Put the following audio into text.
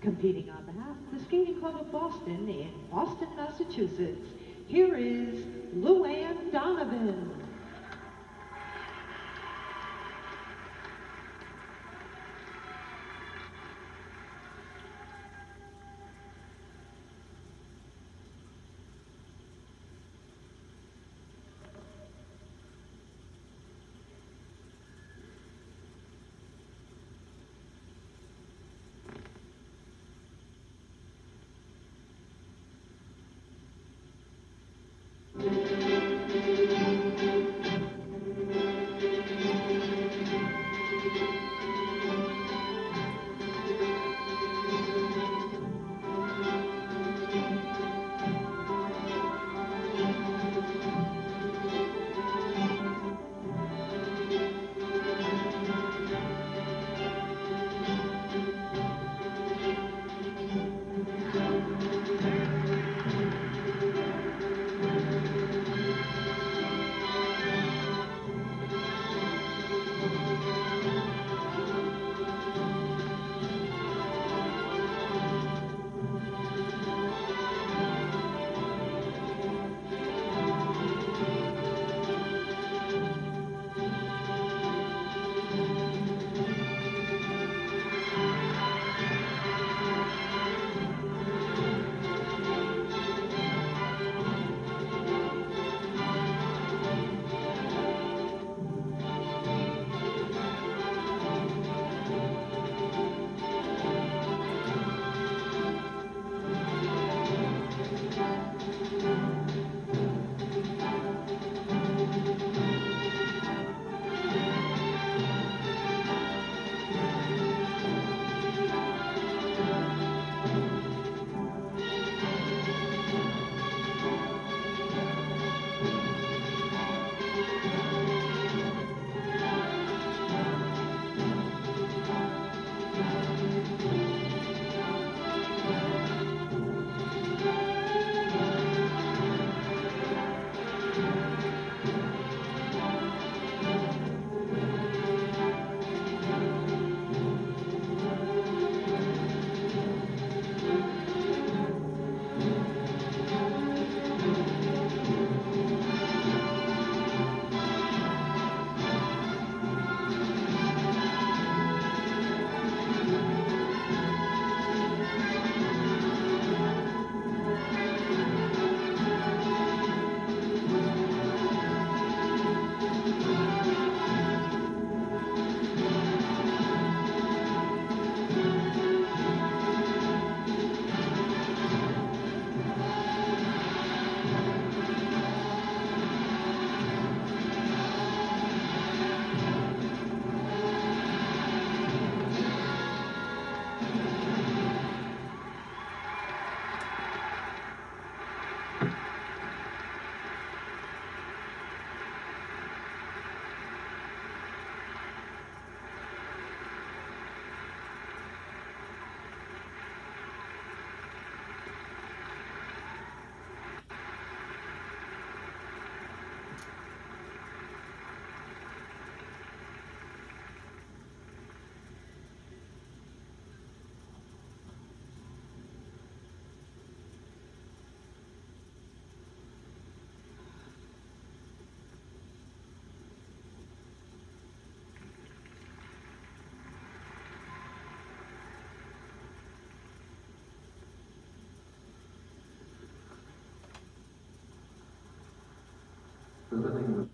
competing on behalf of the Skating Club of Boston in Boston, Massachusetts. Here is Luann Donovan. Mean